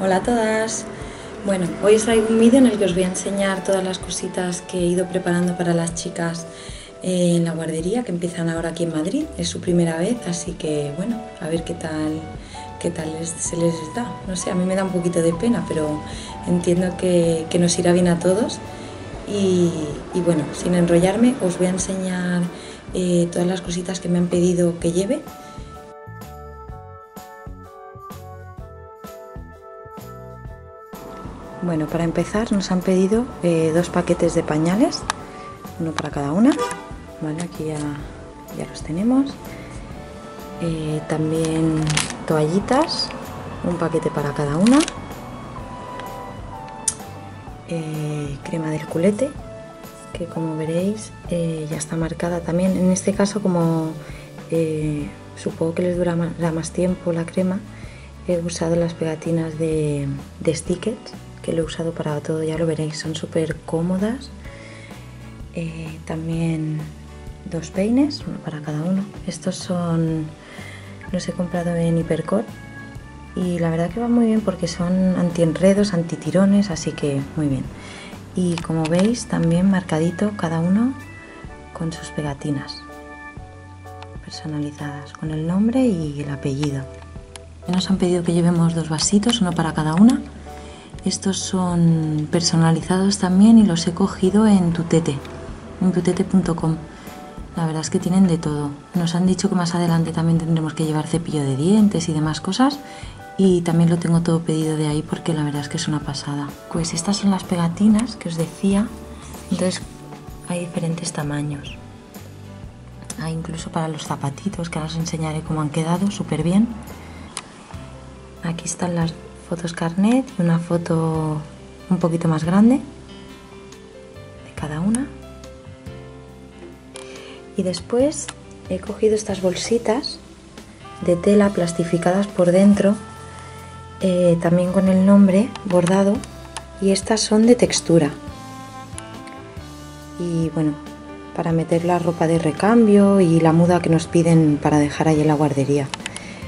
Hola a todas. Bueno, hoy os traigo un vídeo en el que os voy a enseñar todas las cositas que he ido preparando para las chicas en la guardería que empiezan ahora aquí en Madrid. Es su primera vez, así que bueno, a ver qué tal, qué tal se les da. No sé, a mí me da un poquito de pena, pero entiendo que, nos irá bien a todos. Y, bueno, sin enrollarme, os voy a enseñar eh, todas las cositas que me han pedido que lleve Bueno, para empezar nos han pedido eh, dos paquetes de pañales, uno para cada una. Aquí ya, los tenemos. Eh, también toallitas, un paquete para cada una. Eh, crema del culete, que como veréis ya está marcada también. En este caso, como supongo que les dura más, tiempo la crema, he usado las pegatinas de, de stickers que lo he usado para todo, ya lo veréis, son súper cómodas. Eh, también dos peines, uno para cada uno. Estos son, los he comprado en Hipercore y la verdad que van muy bien porque son anti-enredos, anti-tirones, así que muy bien. Y como veis, también marcadito cada uno con sus pegatinas personalizadas, con el nombre y el apellido. Nos han pedido que llevemos dos vasitos, uno para cada una estos son personalizados también y los he cogido en tutete, en tutete.com. La verdad es que tienen de todo. Nos han dicho que más adelante también tendremos que llevar cepillo de dientes y demás cosas. Y también lo tengo todo pedido de ahí porque la verdad es que es una pasada. Pues estas son las pegatinas que os decía. Entonces hay diferentes tamaños. Hay incluso para los zapatitos que ahora os enseñaré cómo han quedado súper bien. Aquí están las fotos carnet y una foto un poquito más grande de cada una. Y después he cogido estas bolsitas de tela plastificadas por dentro, eh, también con el nombre bordado, y estas son de textura. Y bueno, para meter la ropa de recambio y la muda que nos piden para dejar ahí en la guardería.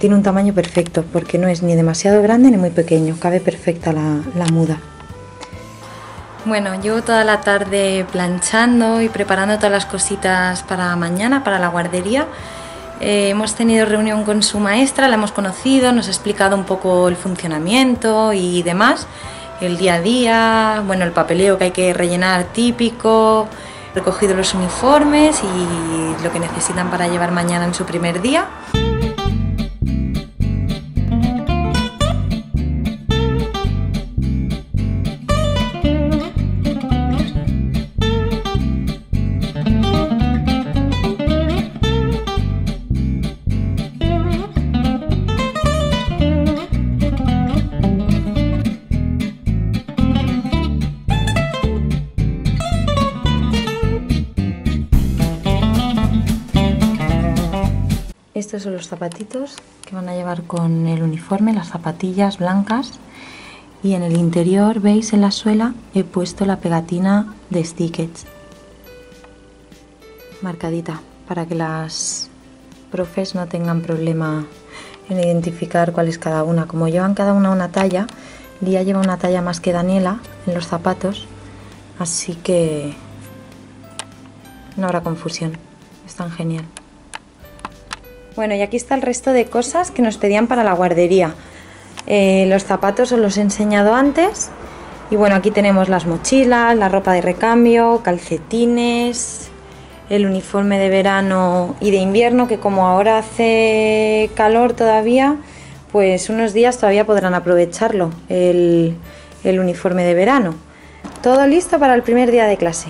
Tiene un tamaño perfecto porque no es ni demasiado grande ni muy pequeño, cabe perfecta la, muda. Bueno, llevo toda la tarde planchando y preparando todas las cositas para mañana, para la guardería. Eh, hemos tenido reunión con su maestra, la hemos conocido, nos ha explicado un poco el funcionamiento y demás, el día a día, bueno, el papeleo que hay que rellenar típico, recogido los uniformes y lo que necesitan para llevar mañana en su primer día. Estos son los zapatitos que van a llevar con el uniforme, las zapatillas blancas. Y en el interior, veis en la suela, he puesto la pegatina de stickets. Marcadita, para que las profes no tengan problema en identificar cuál es cada una. Como llevan cada una una talla, Lía lleva una talla más que Daniela en los zapatos, así que no habrá confusión. Están genial. Bueno, y aquí está el resto de cosas que nos pedían para la guardería. Eh, los zapatos os los he enseñado antes. Y bueno, aquí tenemos las mochilas, la ropa de recambio, calcetines, el uniforme de verano y de invierno, que como ahora hace calor todavía, pues unos días todavía podrán aprovecharlo, el uniforme de verano. Todo listo para el primer día de clase.